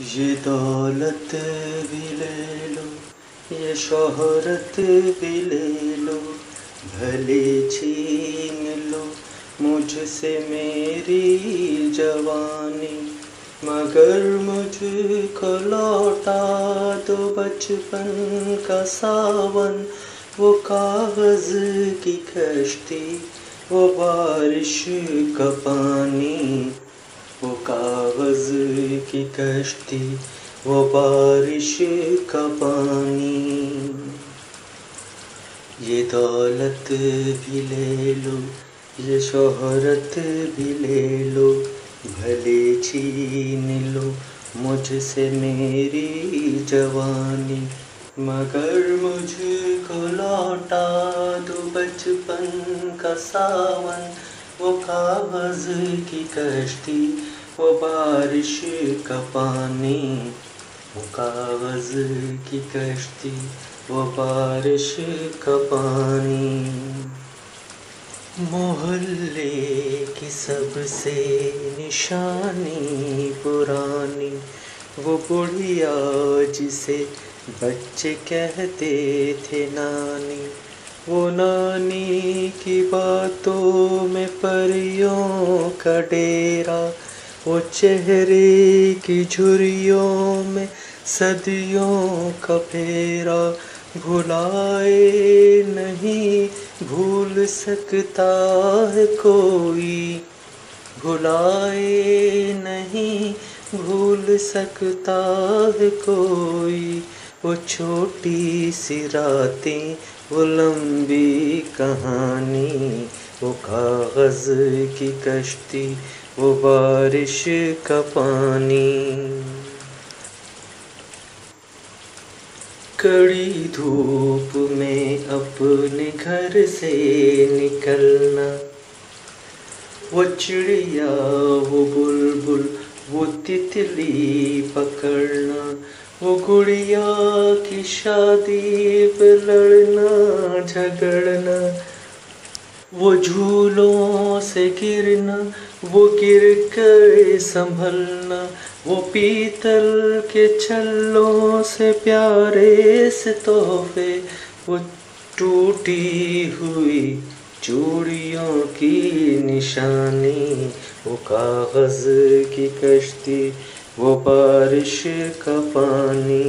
ये दौलत भी ले लो, ये शोहरत भी ले लो, भले छीन लो मुझसे मेरी जवानी, मगर मुझको लौटा दो बचपन का सावन, वो कागज़ की कश्ती, वो बारिश का पानी। कागज़ की कश्ती, वो बारिश का पानी। ये दौलत भी ले लो, ये शोहरत भी ले लो, भले छीन लो मुझसे मेरी जवानी, मगर मुझको लौटा दो बचपन का सावन, वो कागज़ की कश्ती। वो बारिश का पानी वो कागज़ की कश्ती, वो बारिश का पानी। मोहल्ले की सबसे निशानी पुरानी, वो बुढ़िया जिसे बच्चे कहते थे नानी। वो नानी की बातों में परियों का डेरा वो चेहरे की झुरियों में सदियों का फेरा भुलाए नहीं, भूल सकता है कोई। भुलाए नहीं, भूल सकता है कोई। वो छोटी सी रातें वो लंबी कहानी, वो कागज़ की कश्ती, वो बारिश का पानी। कड़ी धूप में अपने घर से निकलना, वो चिड़िया, वो बुलबुल, वो तितली पकड़ना वो गुड़िया की शादी पे लड़ना, झगड़ना। वो झूलों से गिरना, वो गिर कर संभलना। वो पीतल के छल्लों से प्यारे से तोहफे। वो टूटी हुई चूड़ियों की निशानी, वो कागज़ की कश्ती। वो बारिश का पानी।